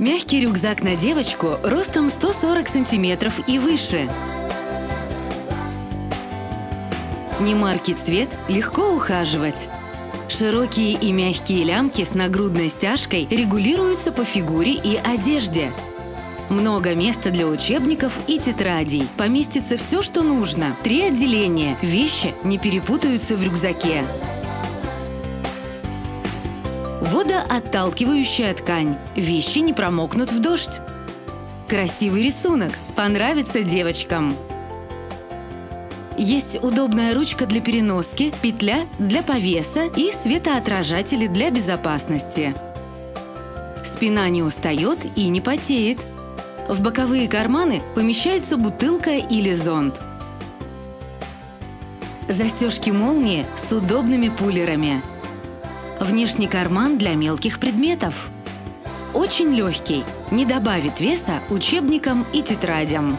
Мягкий рюкзак на девочку ростом 140 сантиметров и выше. Немаркий цвет легко ухаживать. Широкие и мягкие лямки с нагрудной стяжкой регулируются по фигуре и одежде. Много места для учебников и тетрадей. Поместится все, что нужно. Три отделения. Вещи не перепутаются в рюкзаке. Водоотталкивающая ткань. Вещи не промокнут в дождь. Красивый рисунок. Понравится девочкам. Есть удобная ручка для переноски, петля для повеса и светоотражатели для безопасности. Спина не устает и не потеет. В боковые карманы помещается бутылка или зонт. Застежки молнии с удобными пулерами. Внешний карман для мелких предметов. Очень легкий, не добавит веса учебникам и тетрадям.